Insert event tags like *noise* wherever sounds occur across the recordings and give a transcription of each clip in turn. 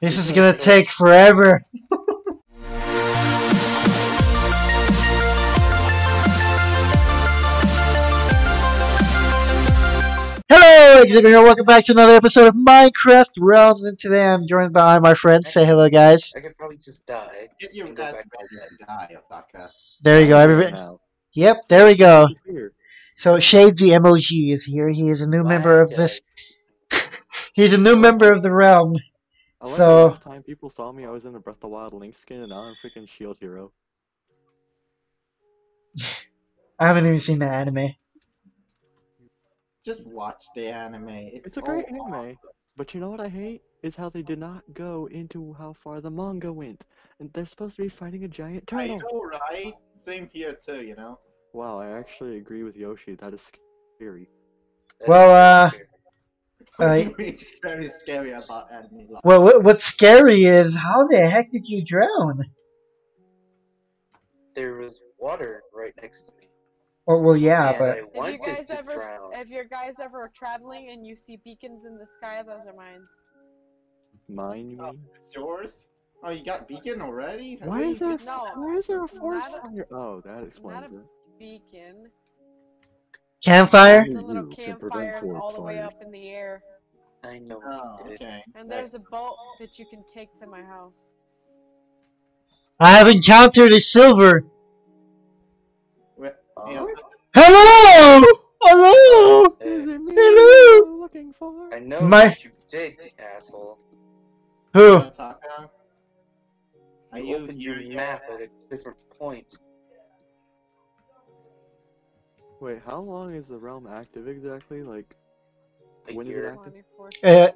This is gonna take forever. *laughs* Hello, Exhibit here. Welcome back to another episode of Minecraft Realms, and today I'm joined by my friends. Say hello, guys. I could probably just die. Get your And go guys back ready die, Osaka. There you go. Everybody. Yep, there we go. So Shade the emoji is here. He is a new member of this. *laughs* He's a new member of the realm. I So- the last time people saw me, I was in a Breath of the Wild Link skin, and now I'm freaking Shield Hero. *laughs* I haven't even seen the anime. Just watch the anime. It's, It's a great all anime, but you know what I hate? Is how they did not go into how far the manga went. And they're supposed to be fighting a giant I turtle. know, right? Same here too, you know. Wow, I actually agree with Yoshi. That is scary. That Well, is scary. Uh, Uh, *laughs* it's very scary about anime. life. Well, what, what's scary is how the heck did you drown? there was water right next to me. Well, well yeah, and but I If you guys to ever, drown. if you guys ever are traveling and you see beacons in the sky, those are mines. Mine, you Oh, mean? it's yours? Oh, you got beacon already? Why is there? a- No, Why is there a forest not a- fire? Oh, that explains a- it. Beacon. campfire. The little You can prevent campfires all the way up in the air. I know Oh, you did. okay. And there's a boat that you can take to my house. I have encountered a silver. Wait, Oh. Hello, hello. Hey, Is it me Hello? looking for? I know My- what you did, asshole. Who? I Are You you opened your map at a different point. Wait, how long is the realm active exactly? Like, A When is it year. active? 24 Uh,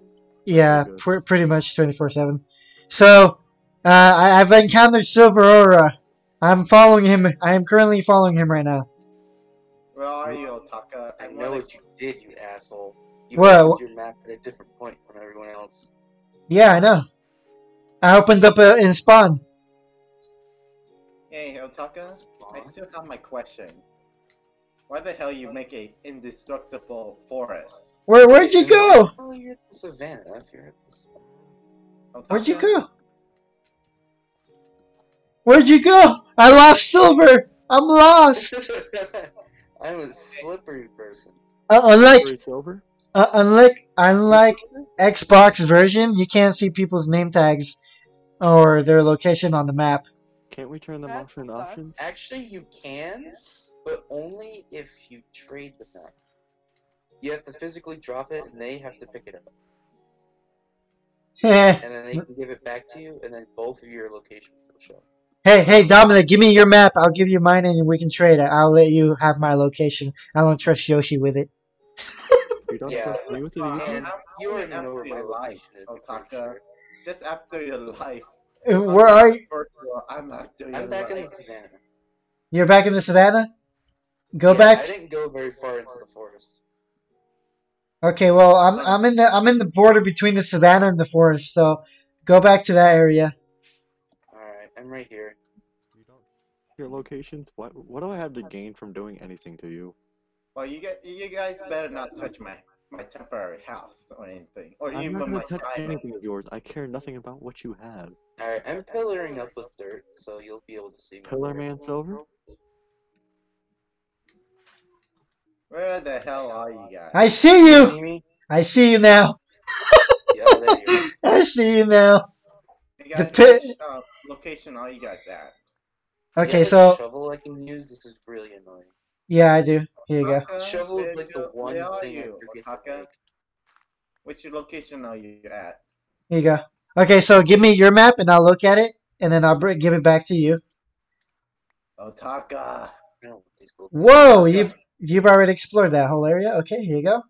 Yeah, pr- pretty much twenty four seven. So, uh, I- I've encountered Silver Aura. I'm following him. I am currently following him right now. Where are you, Otaka? I know what you did, you asshole. You Well- opened your map at a different point from everyone else. Yeah, I know. I opened up a, in spawn. Hey, Otaka? I still have my question. Why the hell you make a indestructible forest? Where where'd you go? Oh, you're at the savannah. If you're at the savannah. Where'd you go? *laughs* Where'd you go? I lost Silver. I'm lost. *laughs* I'm a slippery person. Uh, unlike Silver silver? uh, unlike unlike Xbox version, you can't see people's name tags or their location on the map. Can't we turn them That off in options? Actually, you can, but only if you trade the map. You have to physically drop it, and they have to pick it up, hey, and then they can give it back to you, and then both of your locations will show. hey, hey, Dominic, give me your map. I'll give you mine, and we can trade it. I'll let you have my location. I don't trust Yoshi with it. You don't Yeah. trust me with it Uh, either? And I'm you only already know where after my your life, location is. I'm pretty Otaka. sure. Just after your life. Uh, Where are you? First all, I'm after your I'm back in the savannah. You're back in the savannah. Go Yeah, back. I didn't go very far into the forest. Okay, well, I'm I'm in the I'm in the border between the savannah and the forest. So, go back to that area. Alright, I'm right here. You don't your locations? What what do I have to gain from doing anything to you? Well, you get you guys better not touch my my temporary house or anything, or I'm even not my gonna touch private. anything of yours. I care nothing about what you have. Alright, I'm pillaring up with dirt, so you'll be able to see me. Pillar Man Silver? Where the hell are you guys? I see You you. I see you now. Yeah, you. *laughs* I see you now. You the guys, pit- which, uh, location are you guys at? Okay, have so shovel I can use. This is really annoying. yeah, I do. Here you go. Shovel is where like the one where are thing I you, forget Otaka? make. Which location are you at? Here you go. Okay, so give me your map and I'll look at it and then I'll bring, give it back to you. Otaka. I don't know what these go- Whoa, you've you've already explored that whole area. Okay, here you go.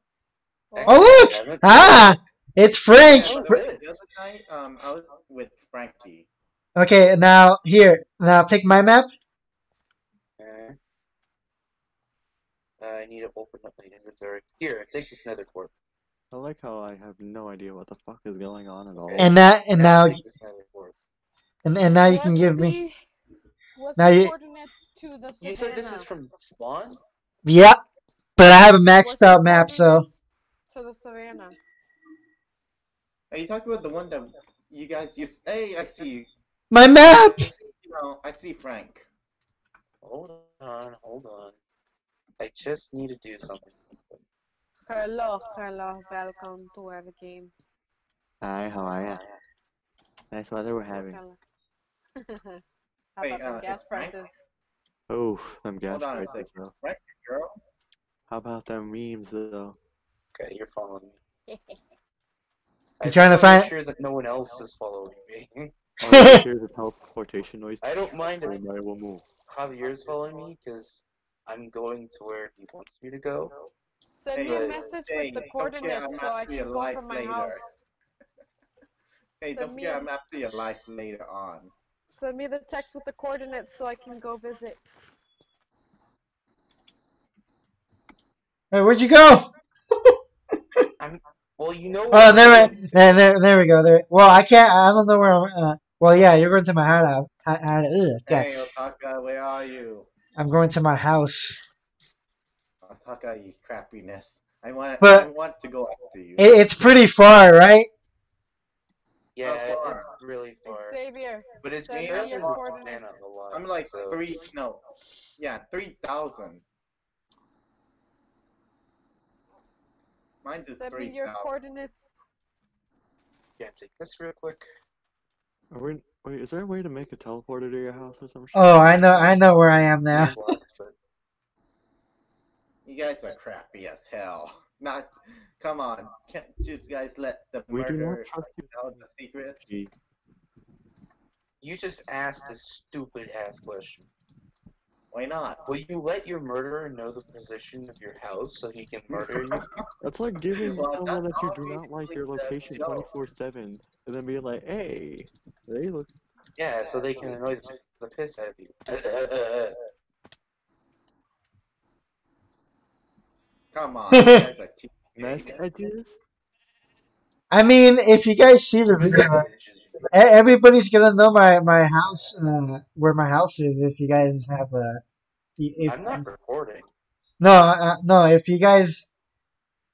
Oh look! Ah, it's Frank. Yeah, Fr- the other night, um, I was with Frankie. Okay, now here. Now take my map. Okay. Uh, I need to open up my inventory. Here, take this nether quartz. I like how I have no idea what the fuck is going on at all. And that and now Take this nether quartz. and, and now you What can would give me. What's Now the you- coordinates to the savannah? You said this is from spawn? Yeah, but I have a What's maxed the out map, so To the savannah. Are you talking about the one that you guys use. Hey, I see. My map! You know, I see Frank. Hold on, hold on. I just need to do something. Hello, hello, welcome to our game. Hi, how are ya? Nice weather we're having. Hello. *laughs* How Wait, about them uh, gas is Frank- prices? Oh, them gas Hold on a prices second. though. Frank, girl. How about them memes though? Okay, you're following me. You *laughs* I trying to just wanna make find- sure that no one else is following me. Oh, you hear the teleportation *laughs* noise? I don't mind if And I will move. Javier's following me because I'm going to where he wants me to go. Send me Hey, a message hey, with the don't coordinates so I can go from my later. house. *laughs* Hey, Send don't me forget a- I'm your life later on. Send me the text with the coordinates so I can go visit. Hey, where'd you go? *laughs* Well, you know. Oh, there, it is. there, there, there we go. There. Well, I can't. I don't know where. I'm, uh, well, yeah, you're going to my hideout. Hi- hi- ugh, Hey, Otaka, where are you? I'm going to my house. Otaka, you crappiness. I want, But- I want to go after you. It, it's pretty far, right? Yeah, How far? it's really far. Xavier, But it's send me traveling your with coordinates. Anna a lot. I'm like so- three, no, yeah, 3,000. Mine is send me your 3,000. coordinates. Yeah, take this real quick. Are we, wait, is there a way to make a teleporter to your house or some shit? Oh, I know. I know where I am now. *laughs* You guys are crappy as hell. Not, come on, can't you guys let the we do not murderer trust you. know the secret? You just asked a stupid ass question. Why not? Will you let your murderer know the position of your house so he can murder you? *laughs* That's like giving Well, someone that you do not like your location 24-7 and then being like, hey, they look Yeah, so they can annoy the, the piss out of you. *laughs* Come on, you guys cheap. nice ideas. I mean, if you guys see the video, everybody's gonna know my my house, uh, where my house is. If you guys have a, if, I'm not recording. no, uh, no, if you guys,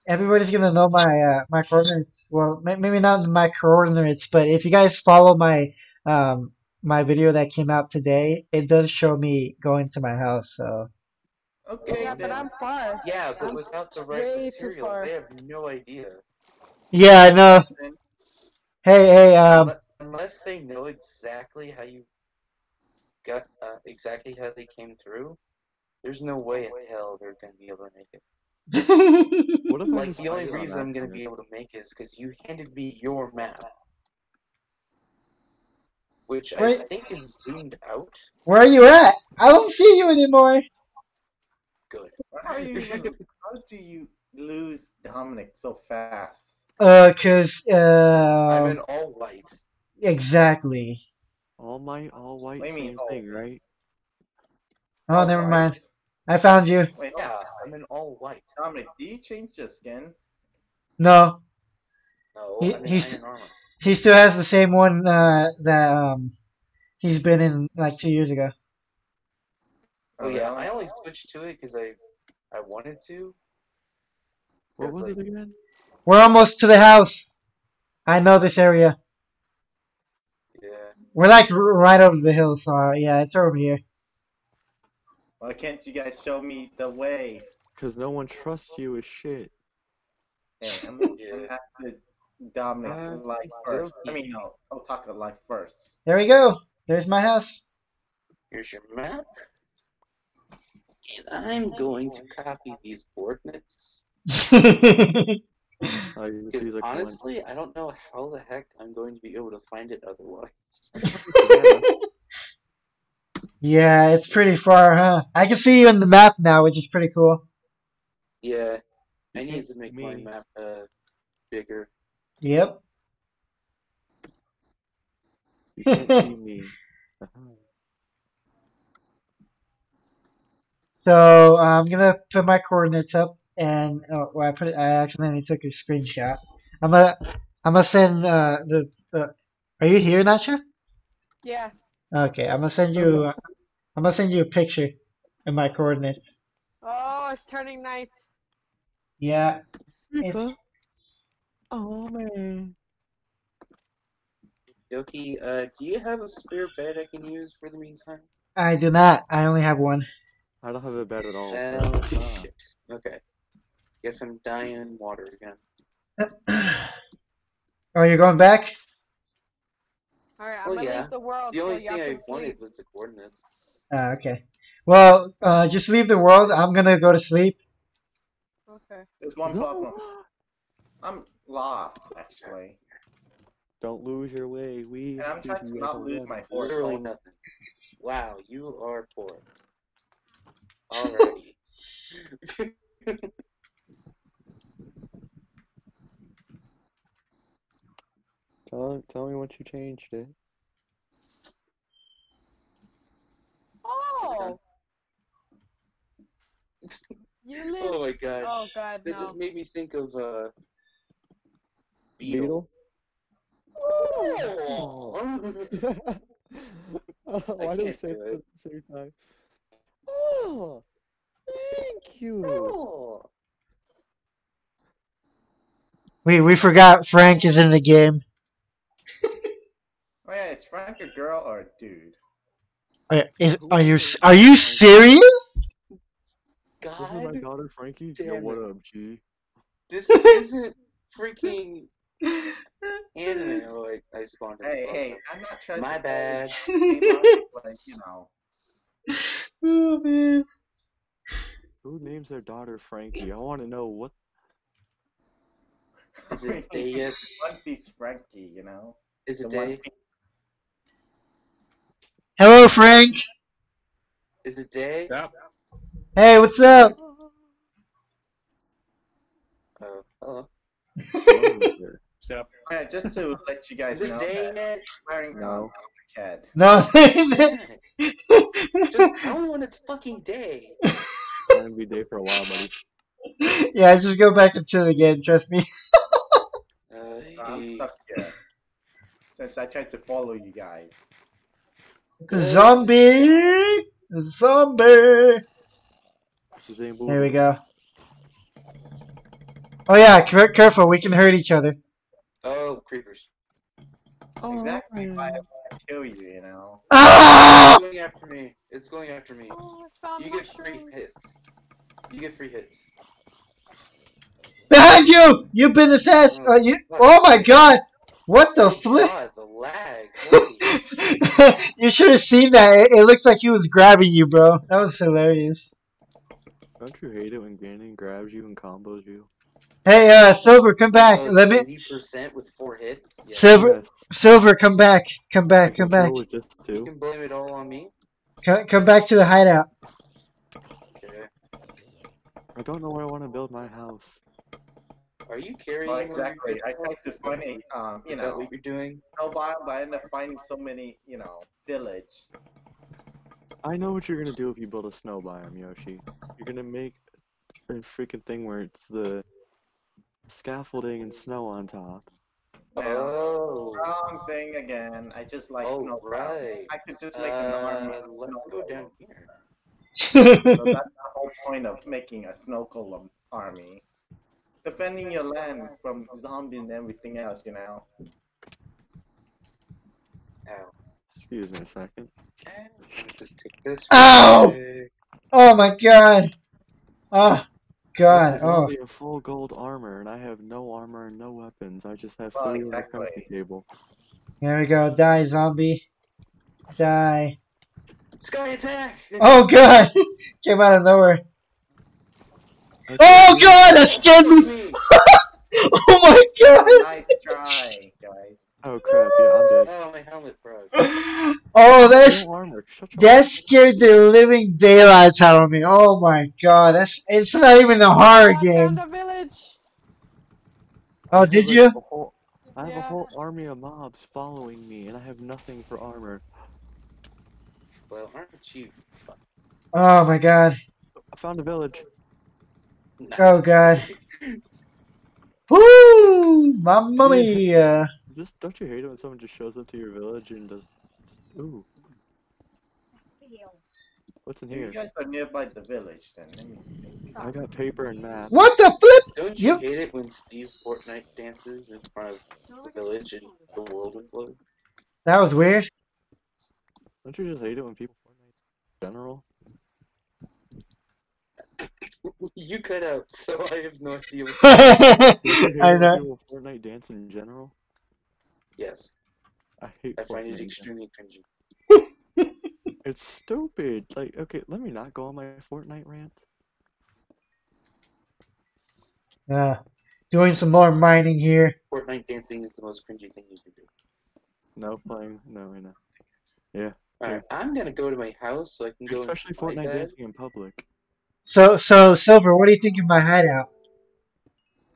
everybody's gonna know my uh, my coordinates. Well, maybe not my coordinates, but if you guys follow my um my video that came out today, it does show me going to my house. So Okay, Yeah, but. I'm far. Yeah, but I'm without the right way too material, they have no idea. yeah, I know. Hey, hey, um, Unle- Unless they know exactly how you got, uh, exactly how they came through, there's no way in hell they're gonna be able to make it. *laughs* What if I Like, the only find it on reason I'm gonna be able to make it is because you handed me your map. Which I think is zoomed out. where are you at? I don't see you anymore. Good. How do you, *laughs* how do you lose Dominic so fast? Uh, cause uh. I'm in all white. Exactly. All my, all white, What do you mean, same all thing, white? right? Oh, never right. mind. I found you. Wait, Yeah. I'm in all white. Dominic, do you change your skin? No, No, He- I'm in he's- iron armor. he still has the same one uh, that um he's been in like two years ago. Oh yeah, really? I only switched to it because I, I wanted to. What It's was like- it again? We're almost to the house. I know this area. Yeah. We're like right over the hill, so uh, yeah, it's over here. Why can't you guys show me the way? Because no one trusts you as shit. Hey, I'm *laughs* gonna Yeah. have to Dominic Uh, life first. I mean, no, Otaka life first. There we go. There's my house. Here's your map. And I'm going to copy these coordinates. *laughs* You Because see coin. honestly, I don't know how the heck I'm going to be able to find it otherwise. *laughs* yeah, it's pretty far, huh? I can see you in the map now, which is pretty cool. yeah, I need to make see my map uh, bigger. Yep. You can't see me. *laughs* So I'm gonna put my coordinates up, and oh, well, I put it. I accidentally took a screenshot. I'm gonna, I'm gonna send uh, the, the. Are you here, Nacha? Yeah. Okay, I'm gonna send you. Uh, I'm gonna send you a picture of my coordinates. Oh, it's turning night. Yeah. It's, Oh man. Yoki, uh, do you have a spare bed I can use for the meantime? I do not. I only have one. I don't have a bed at all. Oh, shit. Okay. Guess I'm dying in water again. *clears throat* oh, you're going back? Alright, I'm Well, gonna yeah. leave the world The so only you thing I to wanted was the coordinates. Uh, okay. Well, uh, just leave the world. I'm gonna go to sleep. Okay. There's one problem. I'm lost, actually. Don't lose your way. We. And I'm trying to not lose my horse. Literally also. nothing. Wow, you are poor. Alrighty. *laughs* Tell, tell me what you changed it. Oh! *laughs* You live. oh my gosh. Oh god, That no. just made me think of uh Beetle. Oh. *laughs* Why do we say it it. at the same time? Oh, thank you. Oh. We we forgot Frank is in the game. Oh yeah, is Frank a girl or a dude? Oh, are, is, are you are you serious? This is my daughter Frankie. Yo, damn what it. up, G? this isn't freaking *laughs* anime. Oh, like, I spawned. Hey, hey, I'm not trying My to bad. *laughs* but you know. *laughs* oh man. Who names their daughter Frankie? I want to know what. Is it day yet? One Piece Frankie, you know. Is The it One day? Piece. Hello, Frank. Is it day? Yep. Hey, what's up? Oh, hello. So, *laughs* Yeah, just to let you guys Is it know, day that wearing No. cat. No. *laughs* Just tell me when it's fucking day. *laughs* It's gonna be day for a while, buddy. yeah, just go back and chill again. Trust me. Uh, I'm stuck here. Since I tried to follow you guys. It's a zombie. Zombie. There we go. Oh yeah, care- careful. We can hurt each other. oh, creepers. Oh, Exactly why I man. want kill you, you know. Ah! It's going after me. It's going after me. Oh, I found You get free hits. You get free hits. Behind you! You've been assassin. Uh, you. Oh my God! What the flip? God, the lag. *laughs* You should have seen that. It, it looked like he was grabbing you, bro. That was hilarious. Don't you hate it when Ganon grabs you and combos you? Hey, uh, Silver, come back. Oh, Let me. 80% with four hits? Yeah. Silver, Yes, Silver, come back. Come back. Come back. kill with just You can blame it all on me? Come, come back to the hideout. Okay. I don't know where I want to build my house. Are you carrying Well, one of your exactly. I off? tried to find a, um, you know, what you're doing? snowball, but I end up finding so many, you know, village. I know what you're gonna do if you build a snow biome, Yoshi. You're gonna make a freaking thing where it's the scaffolding and snow on top. Oh. Wrong thing again. I just like Oh, snowball. right. I could just make an army. Uh, let's snow go down here. So that's the whole point of making a snow golem army. Defending your land from zombies and everything else, you know. Ow. Excuse me a second. Okay, just take this. Ow! quick. oh my God. Oh God. Oh. only a full gold armor, and I have no armor and no weapons. I just have Well, three on the exactly. table. Here we go. Die, zombie. Die. Sky attack! Oh God. *laughs* Came out of nowhere. I Oh can't- God, that scared me. me! *laughs* oh my God. Nice try, guys. Oh crap! Yeah, I'm dead. Oh, my helmet broke. *laughs* Oh, that's No armor. Shut your that scared the living daylights out of me. Oh my God. That's it's not even a horror I game. found a village. Oh, did you? whole- I have a whole army of mobs following me, and I have nothing for armor. Well, aren't you? Oh my God. I found a village. Oh God. *laughs* Woo! Mamma mia. Just don't you hate it when someone just shows up to your village and does? Ooh. What's in here? You here? guys are nearby the village, then. Let me see. I got paper and map. What the flip? Don't you Yep. hate it when Steve Fortnite dances in front of the village and the world implodes? That was weird. Don't you just hate it when people Fortnite in general? *laughs* You cut out, so I have no idea. What *laughs* I Don't you hate it when know. Fortnite dance in general? yes, I hate I find it Fortnite. extremely cringy. *laughs* It's stupid. Like, okay, let me not go on my Fortnite rant. Uh, doing some more mining here. Fortnite dancing is the most cringy thing you can do. No playing. No, I know. Alright, I'm gonna go to my house so I can go Especially into Fortnite dancing in public. So, so Silver, what do you think of my hideout?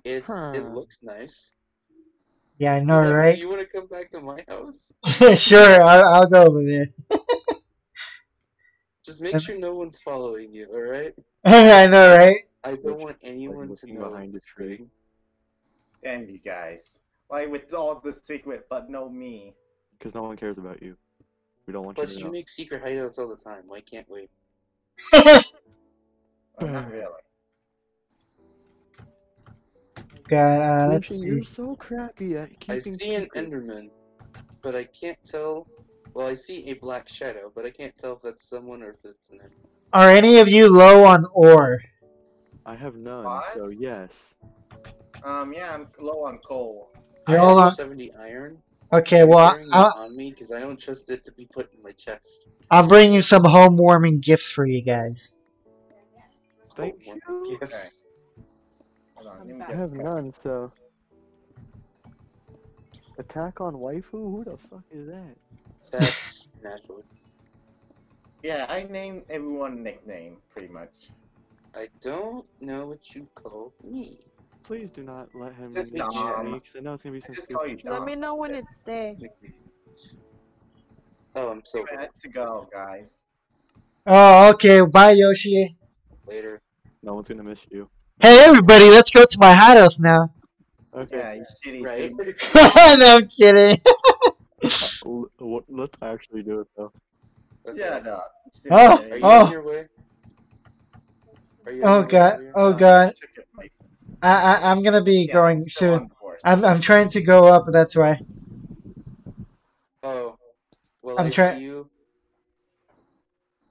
It Huh. it looks nice. Yeah, I know, Yeah, right? Do you want to come back to my house? *laughs* sure, I'll, I'll go over there. *laughs* Just make sure no one's following you, alright? *laughs* I know, right? I don't want anyone to looking know. behind the tree. And you guys. Why with all the secret but no me? Because no one cares about you. We don't want you Plus, you know. make secret hideouts all the time. Why can't we? Well, not really. God, uh, let's Lucian, see. you're so crappy at I keeping see an secrets. Enderman, but I can't tell. Well, I see a black shadow, but I can't tell if that's someone or if it's an enemy. Are any of you low on ore? I have none, What? so yes. Um, yeah, I'm low on coal. You're I all have on. 70 iron. Okay, I'm well, carrying it I'll, on me because I don't trust it to be put in my chest. I'll bring you some home warming gifts for you guys. Thank Oh, you. Yes. Hold on, I'm let me. I get have none, so. Attack on waifu? Who the fuck is that? That's *laughs* natural. Yeah, I name everyone a nickname, pretty much. I don't know what you call me. Please do not let him Just cheat Dom. me, because I know it's gonna be some just call you stupid. Let me know when it's day. Oh, I'm so I to go, guys. Oh, okay. Bye, Yoshi. later. No one's gonna miss you. Hey, everybody, let's go to my hot house now. Okay. Yeah, you shitty Right? *laughs* *laughs* no, I'm kidding. L- l- let's actually do it though. Okay. Shut up. Oh, Are you Oh. your way? You Oh, on way, God. Oh, God. Check it, like, I, I, I'm gonna be yeah, going soon. I'm, I'm trying to go up, that's why. Oh. Well, I'm I try- see you.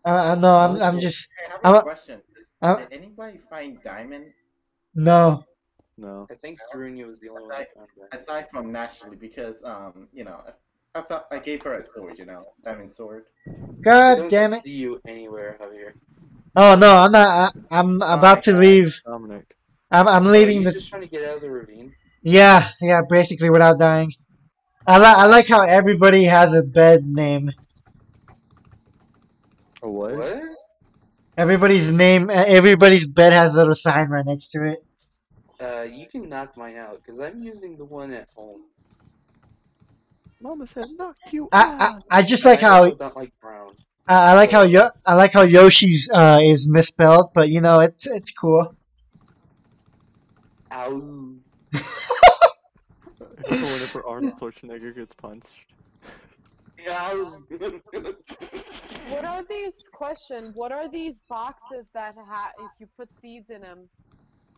Uh, uh, no, I'm, I'm just, Hey, I have I'm a a- question. I'm- Did anybody find diamond no. No. I think Strunia was the only one found aside from Naturally? Because um, you know, I, I felt I gave her a sword, you know, diamond sword. I God don't damn it. see you anywhere, Javier. Oh, no, I'm not, I, I'm about to leave. Dominic. I'm, I'm Oh, leaving the, just trying to get out of the ravine. yeah, yeah, basically without dying. I, li- I like how everybody has a bed name. A what? What? Everybody's name, uh, everybody's bed has a little sign right next to it. Uh, you can knock mine out because I'm using the one at home. Mama said knock you I, out. I, I just like I how, don't like brown. I, I like how Yo, I like how Yoshi's, uh, is misspelled, but you know, it's, it's cool. Ow. *laughs* Whenever Arnold *laughs* Schwarzenegger gets punched. Ow. What are these question? What are these boxes that ha if you put seeds in them?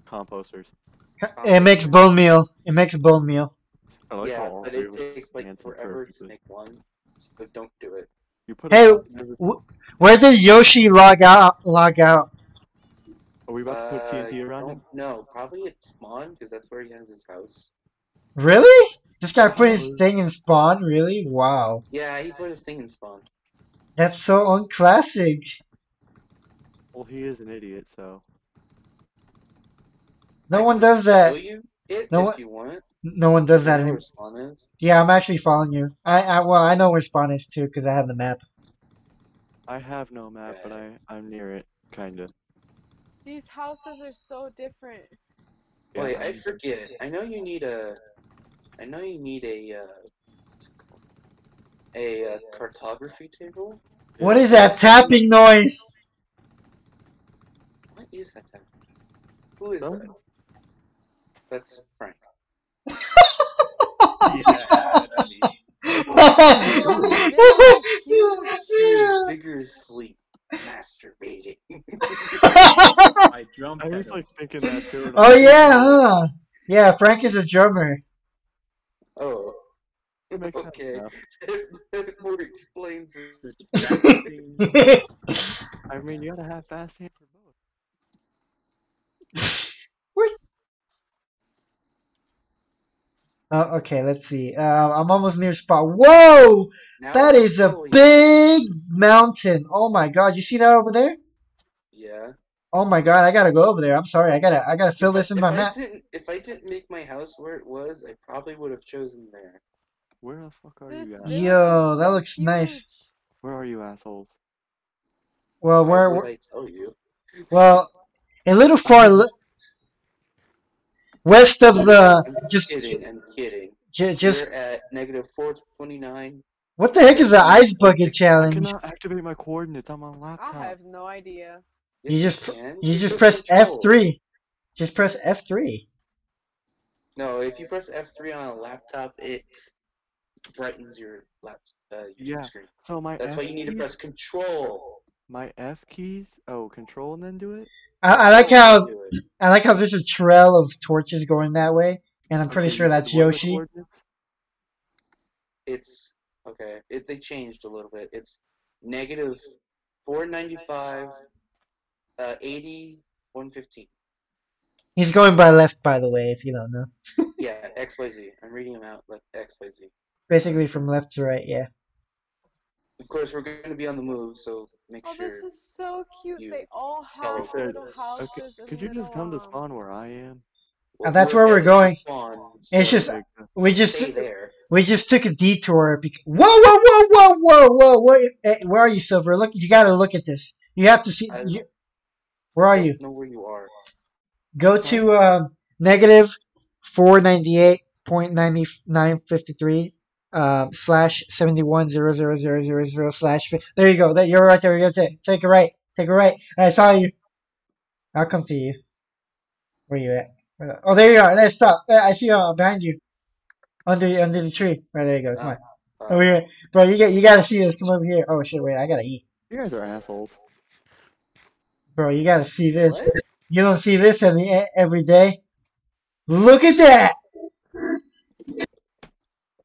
Composters. It makes bone meal. It makes bone meal. I like yeah, but it takes like forever to make one. So don't do it. You put Hey, a Where did Yoshi log out? Log out? Are we about to put Uh, TNT around him? don't. Probably at spawn because that's where he has his house. Really? This guy put his thing in spawn? Really? Wow. Yeah, he put his thing in spawn. That's so unclassic. Well, he is an idiot, so. No one does that. You? It No if one- you want. No one does that You know anymore. where spawn is. Yeah, I'm actually following you. I, I well, I know where spawn is too because I have the map. I have no map, but I, I'm near it, kinda. These houses are so different. Yeah, Wait, I forget. I know you need a. I know you need a. Uh, what's it called? A uh, cartography table. What is that tapping noise? What is that? Tab? Who is Don't- that? That's Frank. *laughs* Yeah, that's me. Vigorously masturbating. *laughs* *laughs* I drum I was like thinking that too. oh yeah, huh? Yeah, Frank is a drummer. Oh. makes sense okay, now. that more explains it. *laughs* I mean, you gotta have fast hands for both. Oh, okay, let's see. Uh, I'm almost near spot. Whoa! Now That a following you. big mountain. Oh my god, you see that over there? Yeah. Oh my god, I gotta go over there. I'm sorry, I gotta I gotta fill this in my I map. if I didn't make my house where it was, I probably would have chosen there. Where the fuck are This you guys? Yo, that so looks nice. Where are you assholes? Well, Why where, would where I tell you? well, a little far le- west of the I'm just kidding. I'm kidding. j- just We're at negative 429. what the heck is the ice bucket challenge? I challenge? cannot activate my coordinates on my laptop. I have no idea. You just can. you just took press. F3. Just press F3. No, if you press F3 on a laptop, it brightens your lap uh, YouTube Yeah. screen. So my That's F why you need to press Control. my F keys. Oh, control and then do it. I, I like how to do it. I like how there's a trail of torches going that way, and I'm pretty Okay, sure that's what are the Yoshi. It's okay. It they changed a little bit. It's negative 495, uh, 80, 115. He's going by left, by the way, if you don't know. Yeah, X Y Z. I'm reading them out like X Y Z. Basically from left to right, yeah. Of course, we're going to be on the move, so make Oh, sure. this is so cute. you They all have through. little houses. Okay, could you just come to spawn where I am? Uh, that's where we're going. Spawn, It's just we just stay there. we just took a detour. Because, whoa, whoa, whoa, whoa, whoa, whoa, whoa! Eh, Where are you, Silver? Look, you gotta look at this. You have to see. You, where are don't you? know where you are. Go to um, negative four ninety eight point ninety nine fifty three um, slash seventy one zero zero zero zero zero slash. There you go. That you're right there. That's it. Take a right. Take a right. I saw you. I'll come to you. Where you at? Oh, there you are. Let's stop. I see you uh, behind you, under under the tree. Right there you go. Come on. Uh, Over here, bro. You get you gotta see this. Come over here. Oh shit! Wait, I gotta eat, You guys are assholes. bro. You gotta see this. What? You don't see this every every day. Look at that.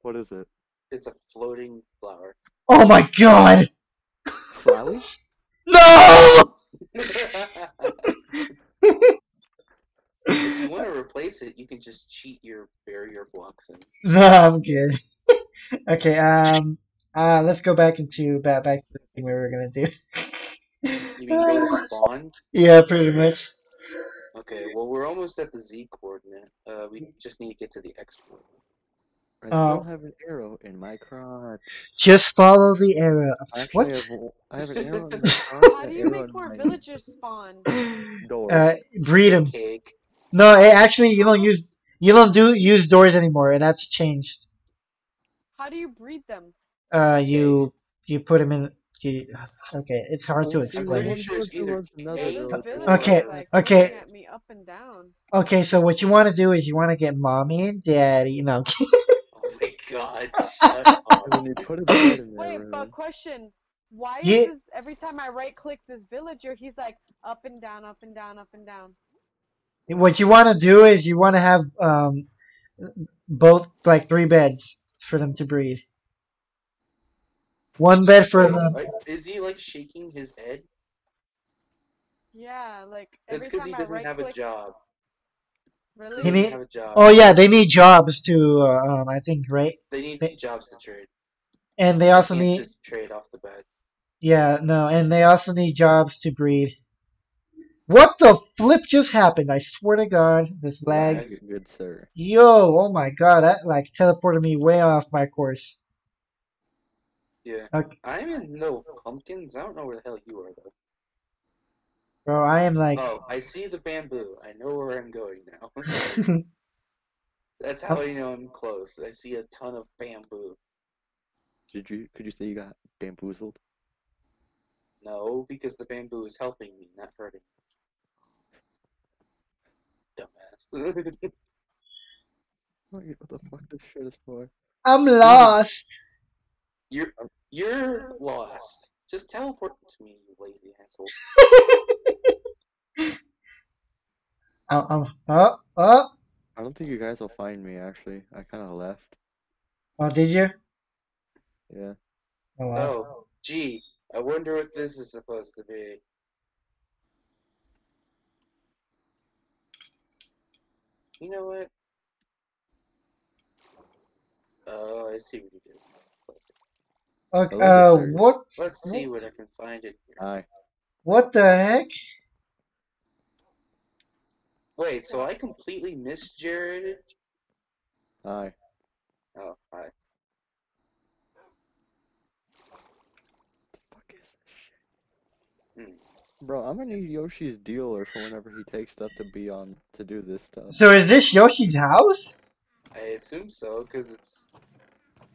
What is it? It's a floating flower. Oh my god. Flowey? No. if you want to replace it, you can just cheat your barrier blocks in. *laughs* No, I'm good. *laughs* okay, um, uh, let's go back into back back to the thing we were gonna do. You mean go to *laughs* spawn? yeah, pretty much. Okay, well we're almost at the Z coordinate. Uh, we just need to get to the X coordinate. I Oh. still have an arrow in my crotch. Just follow the arrow. Actually What? have, I have an arrow in my *laughs* crotch. How do you make in more my villagers spawn? *laughs* door. Uh, breed them. Cake. No, it, actually, you don't use you don't do use doors anymore, and that's changed. How do you breed them? Uh, you you put them in. You, okay, it's hard to Let's see I'm what explain. sure it's villager either loves another cake This or villager. village Okay, like okay. me up and down. Okay, so what you want to do is you want to get mommy and daddy. No, Oh *laughs* my god, *laughs* shut up. And then you put a bed in their Wait, room. but question. Why Yeah. is this every time I right click this villager, he's like up and down, up and down, up and down. what you want to do is you want to have um both like three beds for them to breed. One bed for Wait, them. Is he like shaking his head? Yeah, like That's every because time he I doesn't right have a job. Really? He He need- have a job. Oh yeah, they need jobs to uh, um I think right, They need they- jobs to trade. and they They also can't need just trade off the bed. yeah no, and they also need jobs to breed. What the flip just happened? I swear to God, this lag. Lag. Good sir. Yo, oh my God, that like teleported me way off my course. Yeah. Okay. I'm in no pumpkins. I don't know where the hell you are though. Bro, I am like, Oh, I see the bamboo. I know where I'm going now. *laughs* That's how I know I'm close. I see a ton of bamboo. Did you? Could you say you got bamboozled? No, because the bamboo is helping me, not hurting. Dumbass. *laughs* What what the fuck this shit is for? I'm lost. you're you're lost. Just teleport to me, you lazy asshole. I'm, *laughs* I'm, oh oh, oh, oh. I don't think you guys will find me. Actually, I kind of left. Oh, did you? Yeah. Oh, wow. Oh, gee, I wonder what this is supposed to be. You know what? Oh, I see what you did. Okay, uh, what? Let's see what I can find in here. Aye. What the heck? Wait, so I completely missed Jared? Aye. Oh, hi. The fuck is this shit? Hmm. Bro, I'm gonna need Yoshi's dealer for whenever he takes stuff to be on to do this stuff. So is this Yoshi's house? I assume so, because it's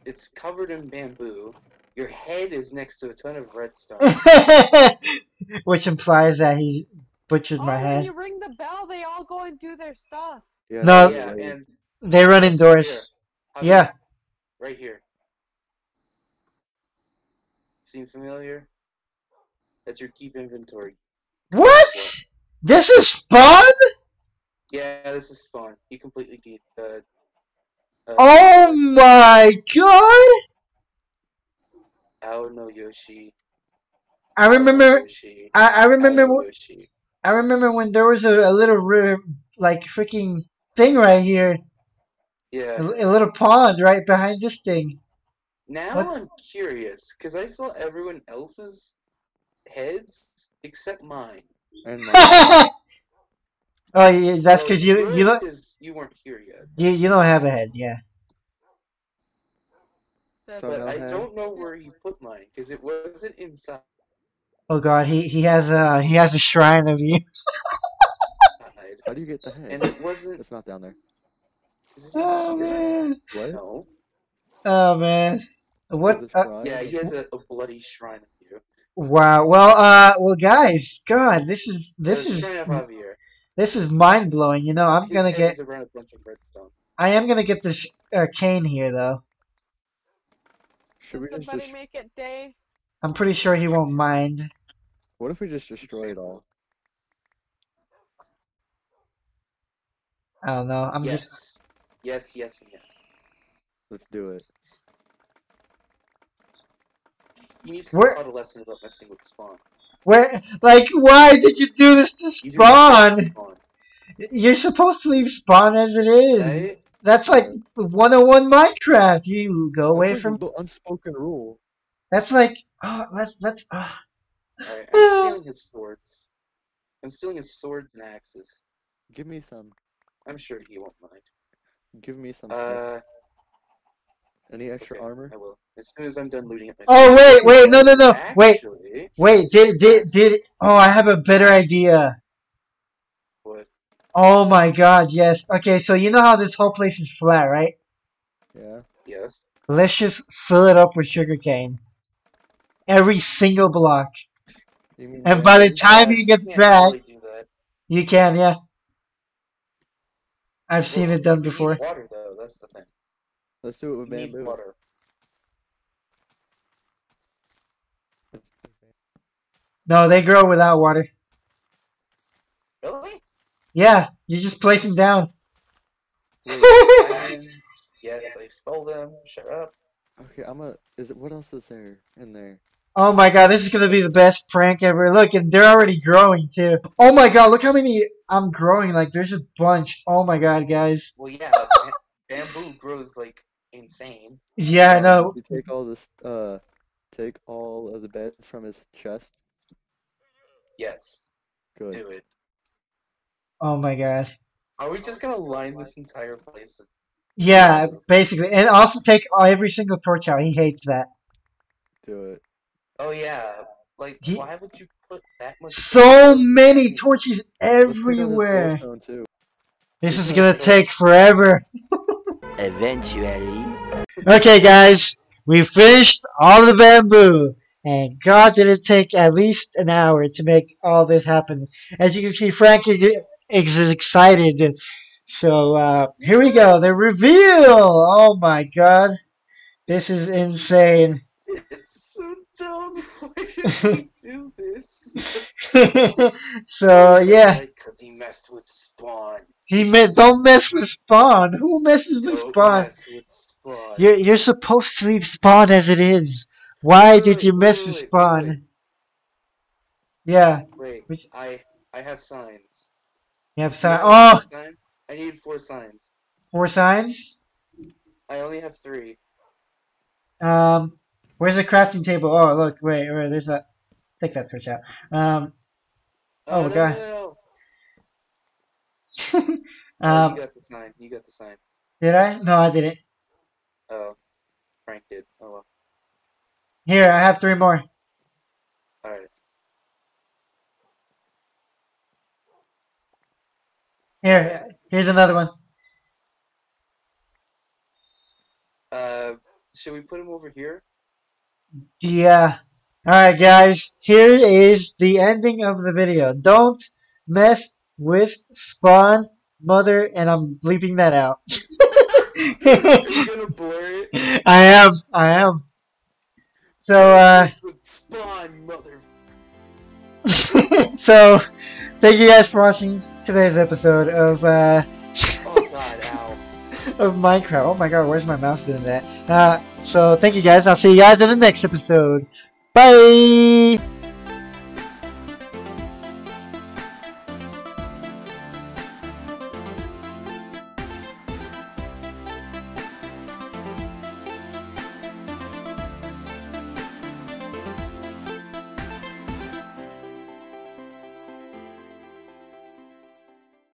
it's covered in bamboo. Your head is next to a ton of redstone. *laughs* *laughs* Which implies that he butchered Oh, my when head. you ring the bell, they all go and do their stuff. Yeah. No. yeah, and They run indoors. Javi, Yeah. right here. Seem familiar? That's your keep inventory. What? This is spawn? Yeah, this is spawn. You completely de- uh, uh, Oh my god! Ao no Yoshi. I Ao no remember. Yoshi. I, I remember. Ao no wh- Yoshi. I remember when there was a, a little ri- like freaking thing right here, a, Yeah. a little pond right behind this thing. Now What? I'm curious because I saw everyone else's heads except mine. And *laughs* my, oh, yeah, that's So because you you don't you weren't here yet. you, you don't have a head, yeah. That's But I head? don't know where he put mine because it wasn't inside. Oh god, he he has a he has a shrine of you. *laughs* how do you get the head? And it wasn't. It's not down there. Oh man. What? No. Oh man. What? Is it Uh. Yeah, he has a, a bloody shrine of you. wow. Well, uh, well, guys, God, this is this The is shrine of Javier. this is mind blowing. You know, I'm His gonna head get is around a bunch of redstone. I am gonna get this uh, cane here though. Should Can we somebody just make it day? I'm pretty sure he won't mind. what if we just destroy it all? I don't know. I'm yes. just Yes, yes, yes. Let's do it. He needs to Where- be taught a lesson about messing with spawn. where like why did you do this to You do not mess spawn? with spawn. You're supposed to leave spawn as it is. Right? That's like 101 Minecraft. You go away like from. the unspoken rule. That's like oh, let's let's. Oh. Alright, I'm *sighs* stealing his swords. I'm stealing his swords and axes. Give me some. I'm sure he won't mind. Give me some. Uh, Any extra okay, armor? I will. As soon as I'm done looting at my Oh wait, wait, no, no, no, wait, wait. Did did did? Oh, I have a better idea. What? Oh my God, yes. Okay, so you know how this whole place is flat, right? Yeah. Yes. Let's just fill it up with sugarcane. Every single block. You mean And by the time he gets back, really do that. you can, yeah. I've seen it done before. water though. That's the thing. Let's do it with You need bamboo. water. No, they grow without water. Really? Yeah, you just place them down. Diamond. *laughs* yes, I stole them. Shut up. Okay, I'm a. Is it what else is there in there? Oh my god, this is gonna be the best prank ever. Look, and they're already growing too. Oh my god, look how many I'm growing. Like, there's a bunch. Oh my god, guys. Well, yeah, *laughs* bamboo grows like insane. Yeah, I know. You take all this. Uh, take all of the beds from his chest. Yes, Good. do it. Oh my god. Are we just gonna line this entire place? with- Yeah, basically. And also take every single torch out. He hates that. Do it. Oh yeah, like Ye- why would you put that much? So many torches Let's take out his everywhere. This is gonna take forever. *laughs* Eventually. Okay, guys, we finished all the bamboo, and God did it take at least an hour to make all this happen. As you can see, Frank is, is excited. So uh, here we go, the reveal. Oh my God, this is insane. It's so dumb. *laughs* Why did we do this? *laughs* so yeah, Because he messed with Spawn. he meant don't mess with Spawn. Who messes with Don't Spawn? mess with Spawn. You're you're supposed to leave spawn as it is. Why Wait, did you wait, mess wait, with wait, wait, spawn? wait. Yeah, Wait, Which- I I have signs. You have sign. Oh, sign? I need four signs. four signs. I only have three. Um, where's the crafting table? Oh, look, wait, wait. There's a. Take that torch out. Um, Oh, no, no, God. no, no. *laughs* Oh, um, you got the sign. You got the sign. did I? No, I didn't. Oh, Frank did. Oh well. Here, I have three more. All right. Here, here's another one. Uh, should we put him over here? Yeah. Alright guys, here is the ending of the video. Don't mess with Spawn, Mother, and I'm bleeping that out. Gonna blur it? *laughs* I am, I am. So, uh, spawn, mother. *laughs* so, thank you guys for watching today's episode of, uh, Oh god, *laughs* of Minecraft. Oh my god, where's my mouse doing that? Uh, so thank you guys. I'll see you guys in the next episode. Bye!